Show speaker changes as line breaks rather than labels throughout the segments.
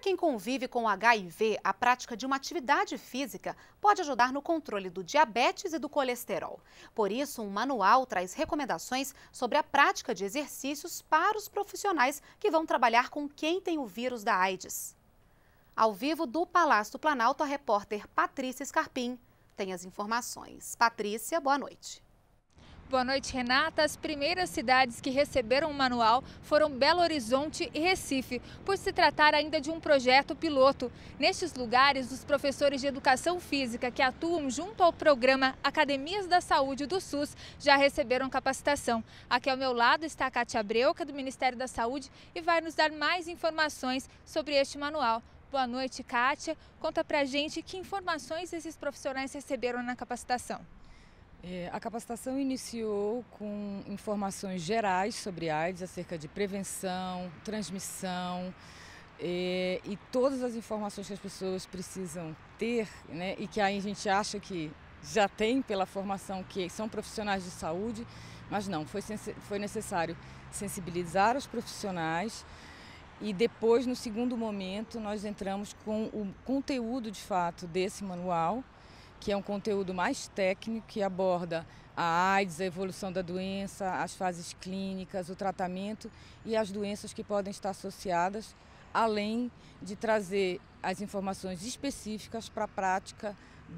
Quem convive com HIV, a prática de uma atividade física pode ajudar no controle do diabetes e do colesterol. Por isso, um manual traz recomendações sobre a prática de exercícios para os profissionais que vão trabalhar com quem tem o vírus da AIDS. Ao vivo do Palácio do Planalto, a repórter Patrícia Scarpim tem as informações. Patrícia, boa noite.
Boa noite, Renata. As primeiras cidades que receberam o manual foram Belo Horizonte e Recife, por se tratar ainda de um projeto piloto. Nestes lugares, os professores de educação física que atuam junto ao programa Academias da Saúde do SUS já receberam capacitação. Aqui ao meu lado está a Cátia é do Ministério da Saúde, e vai nos dar mais informações sobre este manual. Boa noite, Kátia. Conta pra gente que informações esses profissionais receberam na capacitação.
É, a capacitação iniciou com informações gerais sobre AIDS, acerca de prevenção, transmissão é, e todas as informações que as pessoas precisam ter, né, e que aí a gente acha que já tem pela formação que são profissionais de saúde, mas não, foi, foi necessário sensibilizar os profissionais e depois, no segundo momento, nós entramos com o conteúdo de fato desse manual que é um conteúdo mais técnico que aborda a AIDS, a evolução da doença, as fases clínicas, o tratamento e as doenças que podem estar associadas, além de trazer as informações específicas para a prática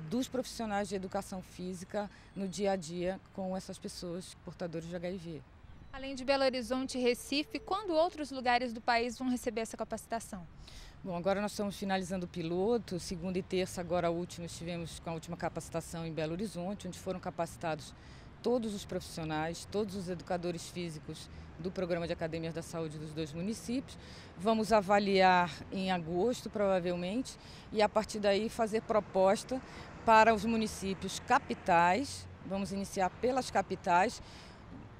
dos profissionais de educação física no dia a dia com essas pessoas portadoras de HIV.
Além de Belo Horizonte e Recife, quando outros lugares do país vão receber essa capacitação?
Bom, agora nós estamos finalizando o piloto. Segunda e terça, agora a última, estivemos com a última capacitação em Belo Horizonte, onde foram capacitados todos os profissionais, todos os educadores físicos do Programa de Academias da Saúde dos dois municípios. Vamos avaliar em agosto, provavelmente, e a partir daí fazer proposta para os municípios capitais. Vamos iniciar pelas capitais,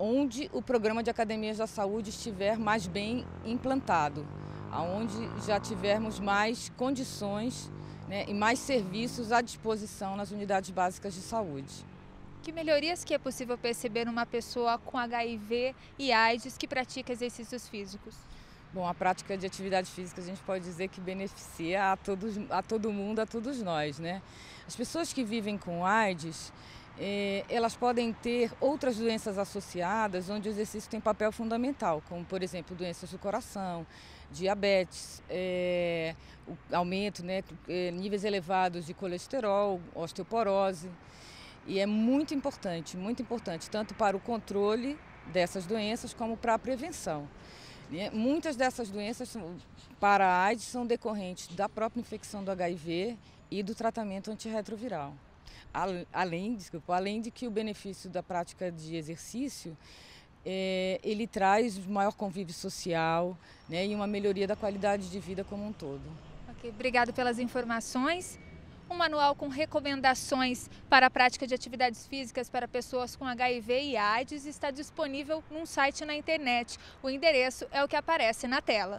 onde o Programa de Academias da Saúde estiver mais bem implantado aonde já tivermos mais condições né, e mais serviços à disposição nas unidades básicas de saúde.
Que melhorias que é possível perceber numa pessoa com HIV e AIDS que pratica exercícios físicos?
Bom, a prática de atividade física a gente pode dizer que beneficia a, todos, a todo mundo, a todos nós, né? As pessoas que vivem com AIDS, eh, elas podem ter outras doenças associadas onde o exercício tem papel fundamental, como por exemplo doenças do coração, diabetes, é, aumento, né, é, níveis elevados de colesterol, osteoporose. E é muito importante, muito importante, tanto para o controle dessas doenças como para a prevenção. Muitas dessas doenças para a AIDS são decorrentes da própria infecção do HIV e do tratamento antirretroviral. Além, desculpa, além de que o benefício da prática de exercício é, ele traz maior convívio social né, e uma melhoria da qualidade de vida como um todo.
Ok, obrigado pelas informações. Um manual com recomendações para a prática de atividades físicas para pessoas com HIV e AIDS está disponível num site na internet. O endereço é o que aparece na tela.